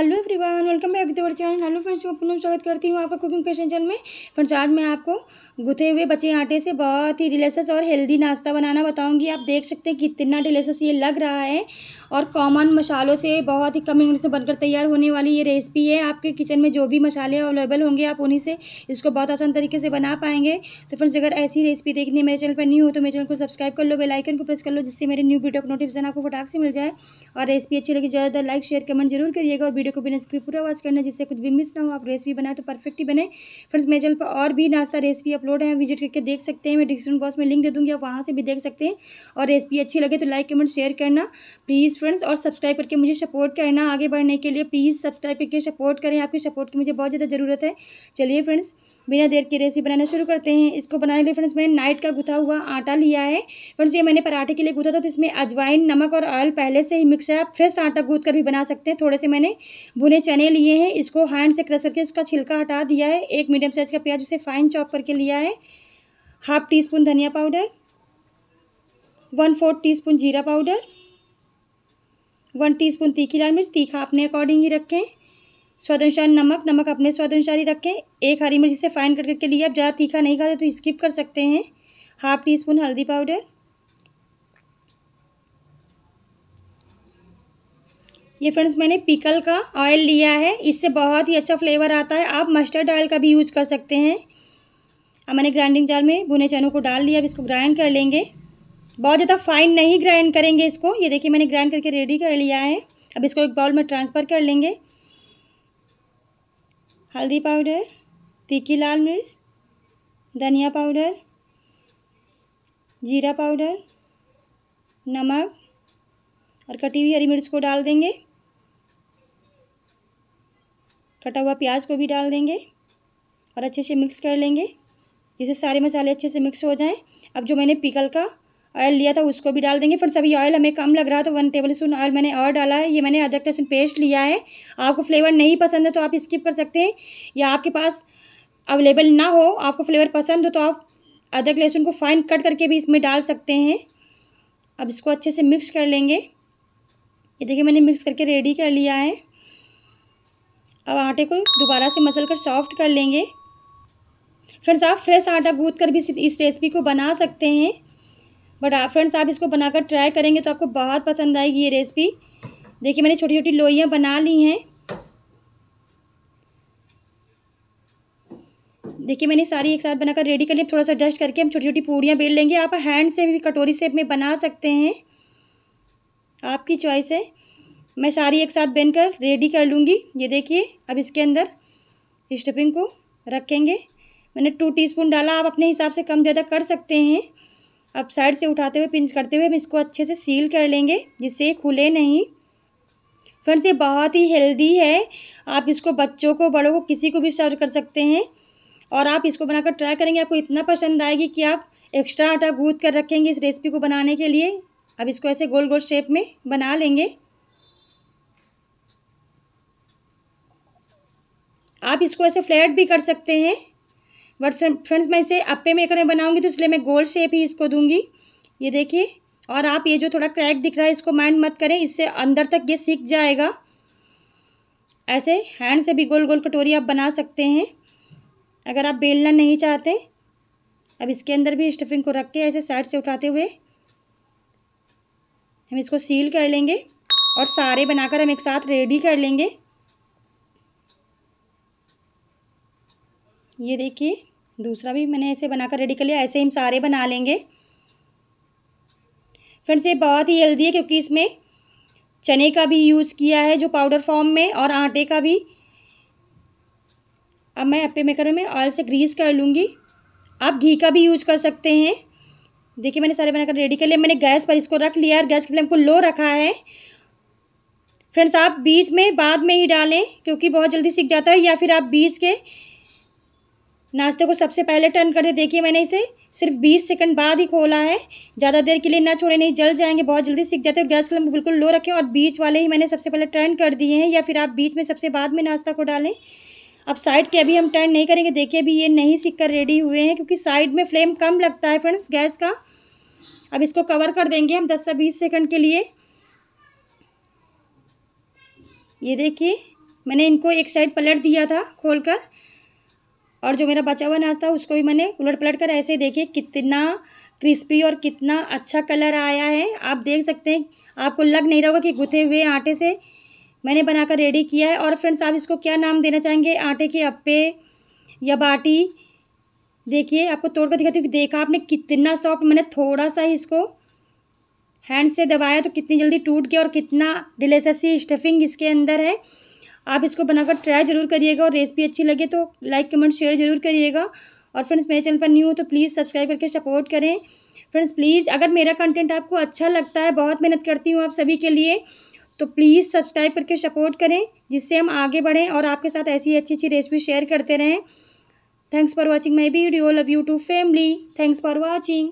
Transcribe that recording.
Hello everyone, welcome back to our channel. Hello friends, मैं पुनः स्वागत करती हूँ आपका कुकिंग क्वेश्चन चैनल में। फ्रेंड्स, आज मैं आपको गुथे हुए बचे आटे से बहुत ही डिलेसस और हेल्दी नाश्ता बनाना बताऊँगी। आप देख सकते हैं कितना डिलेसस ये लग रहा है। और कॉमन मसालों से बहुत ही कम मिनट से बनकर तैयार होने वाली ये रेसिपी है। आपके किचन में जो भी मसाले अवेलेबल होंगे, आप उन्हीं से इसको बहुत आसान तरीके से बना पाएँगे। तो फ्रेंड्स अगर ऐसी रेसिपी देखनी मेरे चैनल पर न्यू हो तो मेरे चैनल को सब्सक्राइब कर लो बेलाइकन को प्रेस कर लो, जिससे मेरे न्यू वीडियो का नोटिफिकेशन आपको फटाक से मिल जाए। और रेसिपी अच्छी लगी ज़्यादा लाइक शेयर कमेंट ज़रूर करिएगा और वीडियो को बिना स्क्रिप पूरा वॉच करना, जिससे कुछ भी मिस ना हो। आप रेसिपी बनाए तो परफेक्ट ही बने। फ्रेंड्स मेरे चैनल पर और भी नाश्ता रेसिपी अपलोड है विज़िट करके देख सकते हैं। मैं डिस्क्रिप्शन बॉक्स में लिंक दे दूँगी, आप वहाँ से भी देख सकते हैं। और रेसिपी अच्छी लगे तो लाइक कमेंट शेयर करना। प्लीज़ फ्रेंड्स और सब्सक्राइब करके मुझे सपोर्ट करना आगे बढ़ने के लिए। प्लीज़ सब्सक्राइब करके सपोर्ट करें। आपकी सपोर्ट की मुझे बहुत ज़्यादा ज़रूरत है। चलिए फ्रेंड्स बिना देर की रेसिपी बनाना शुरू करते हैं। इसको बनाने के लिए फ्रेंड्स मैंने नाइट का गुथा हुआ आटा लिया है। फ्रेंड्स ये मैंने पराठे के लिए गूथा था तो इसमें अजवाइन, नमक और ऑयल पहले से ही मिक्स है। फ्रेश आटा गूथ कर भी बना सकते हैं। थोड़े से मैंने भुने चने लिए हैं। इसको हैंड से क्रश करके इसका छिलका हटा दिया है। एक मीडियम साइज़ का प्याज उसे फाइन चॉप करके लिया है। हाफ़ टी स्पून धनिया powder one fourth teaspoon जीरा पाउडर वन टी स्पून तीखी लाल मिर्च, तीखा अपने अकॉर्डिंग ही रखें। स्वाद अनुसार नमक नमक अपने स्वाद अनुसार ही रखें। एक हरी मिर्च से फाइन कट करके लिए आप ज़्यादा तीखा नहीं खाते तो स्किप कर सकते हैं। हाफ़ टी स्पून हल्दी पाउडर। ये फ्रेंड्स मैंने पिकल का ऑयल लिया है। इससे बहुत ही अच्छा फ्लेवर आता है। आप मस्टर्ड ऑयल का भी यूज़ कर सकते हैं। अब मैंने ग्राइंडिंग जार में भुने चनों को डाल लिया अब इसको ग्राइंड कर लेंगे। बहुत ज़्यादा फाइन नहीं ग्राइंड करेंगे इसको। ये देखिए, मैंने ग्राइंड करके रेडी कर लिया है। अब इसको एक बाउल में ट्रांसफ़र कर लेंगे। हल्दी पाउडर तीखी लाल मिर्च, धनिया पाउडर जीरा पाउडर नमक और कटी हुई हरी मिर्च को डाल देंगे। कटा हुआ प्याज को भी डाल देंगे और अच्छे से मिक्स कर लेंगे, जिससे सारे मसाले अच्छे से मिक्स हो जाएँ। अब जो मैंने पिकल का ऑयल लिया था, उसको भी डाल देंगे। फिर सभी ऑयल हमें कम लग रहा है तो वन टेबल स्पून ऑयल मैंने और डाला है, ये मैंने अदरक लहसुन पेस्ट लिया है। आपको फ्लेवर नहीं पसंद है तो आप स्किप कर सकते हैं, या आपके पास अवेलेबल ना हो, आपको फ्लेवर पसंद हो तो आप अदरक लहसुन को फाइन कट करके भी इसमें डाल सकते हैं। अब इसको अच्छे से मिक्स कर लेंगे। ये देखिए, मैंने मिक्स करके रेडी कर लिया है। अब आटे को दोबारा से मसल कर सॉफ्ट कर लेंगे। फ्रेंड्स आप फ्रेश आटा गूँथ कर भी इस रेसिपी को बना सकते हैं। बट आप फ्रेंड्स आप इसको बनाकर ट्राई करेंगे तो आपको बहुत पसंद आएगी ये रेसिपी देखिए, मैंने छोटी छोटी लोइयाँ बना ली हैं। देखिए, मैंने सारी एक साथ बनाकर रेडी कर लिया थोड़ा सा डस्ट करके हम छोटी छोटी पूड़ियाँ बेल लेंगे। आप हैंड से भी, कटोरी शेप में बना सकते हैं। आपकी चॉइस है। मैं सारी एक साथ बेन कर रेडी कर लूँगी। ये देखिए, अब इसके अंदर स्टफिंग को रखेंगे। मैंने टू टीस्पून डाला। आप अपने हिसाब से कम ज़्यादा कर सकते हैं। अब साइड से उठाते हुए, पिंच करते हुए हम इसको अच्छे से सील कर लेंगे, जिससे खुले नहीं। फ्रेंड्स, ये बहुत ही हेल्दी है। आप इसको बच्चों को, बड़ों को, किसी को भी सर्व कर सकते हैं। और आप इसको बनाकर ट्राई करेंगे, आपको इतना पसंद आएगी कि आप एक्स्ट्रा आटा गूँथ कर रखेंगे इस रेसिपी को बनाने के लिए। अब इसको ऐसे गोल गोल शेप में बना लेंगे। आप इसको ऐसे फ्लैट भी कर सकते हैं। बट फ्रेंड्स मैं इसे अप्पे मेकर में बनाऊँगी तो इसलिए मैं गोल शेप ही इसको दूँगी। ये देखिए, और आप ये जो थोड़ा क्रैक दिख रहा है, इसको माइंड मत करें, इससे अंदर तक ये सीख जाएगा। ऐसे हैंड से भी गोल गोल कटोरी आप बना सकते हैं। अगर आप बेलना नहीं चाहते, अब इसके अंदर भी स्टफिंग को रख के ऐसे साइड से उठाते हुए हम इसको सील कर लेंगे और सारे बनाकर हम एक साथ रेडी कर लेंगे। ये देखिए दूसरा भी मैंने ऐसे बनाकर रेडी कर लिया, ऐसे हम सारे बना लेंगे। फ्रेंड्स, ये बहुत ही हेल्दी है क्योंकि इसमें चने का भी यूज़ किया है जो पाउडर फॉर्म में और आटे का भी। अब मैं अपे मेकर में ऑयल से ग्रीस कर लूँगी। आप घी का भी यूज़ कर सकते हैं। देखिए, मैंने सारे बनाकर रेडी कर लिया। मैंने गैस पर इसको रख लिया और गैस की फ्लेम को लो रखा है। फ्रेंड्स, आप बीच में बाद में ही डालें क्योंकि बहुत जल्दी सीख जाता है या फिर आप बीच के नाश्ते को सबसे पहले टर्न कर दे। देखिए मैंने इसे सिर्फ़ बीस सेकंड बाद ही खोला है। ज़्यादा देर के लिए ना छोड़े, नहीं जल जाएँगे, बहुत जल्दी सीख जाते हैं। और गैस फ्लेम बिल्कुल लो रखें और बीच वाले ही मैंने सबसे पहले टर्न कर दिए हैं। या फिर आप बीच में सबसे बाद में नाश्ता को डालें। अब साइड के अभी हम टर्न नहीं करेंगे। देखिए अभी ये नहीं सीख कर रेडी हुए हैं, क्योंकि साइड में फ्लेम कम लगता है फ्रेंड्स गैस का। अब इसको कवर कर देंगे हम दस से बीस सेकेंड के लिए। ये देखिए, मैंने इनको एक साइड पलट दिया था खोल और जो मेरा बचा हुआ नाश्ता उसको भी मैंने उलट पलट कर ऐसे देखिए, कितना क्रिस्पी और कितना अच्छा कलर आया है। आप देख सकते हैं, आपको लग नहीं रहा होगा कि गुथे हुए आटे से मैंने बनाकर रेडी किया है। और फ्रेंड्स आप इसको क्या नाम देना चाहेंगे? आटे के अप्पे या बाटी? देखिए, आपको तोड़ कर दिखाती हूँ देखा आपने कितना सॉफ्ट मैंने थोड़ा सा इसको हैंड से दबाया तो कितनी जल्दी टूट गया और कितना डिलेशियस स्टफिंग इसके अंदर है। आप इसको बनाकर ट्राई ज़रूर करिएगा और रेसिपी अच्छी लगे तो लाइक कमेंट शेयर ज़रूर करिएगा। और फ्रेंड्स मेरे चैनल पर न्यू हो तो प्लीज़ सब्सक्राइब करके सपोर्ट करें। फ्रेंड्स प्लीज़ अगर मेरा कंटेंट आपको अच्छा लगता है, बहुत मेहनत करती हूँ आप सभी के लिए तो प्लीज़ सब्सक्राइब करके सपोर्ट करें, जिससे हम आगे बढ़ें और आपके साथ ऐसी अच्छी अच्छी रेसिपी शेयर करते रहें। Thanks for watching my video love you too family thanks for watching